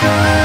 time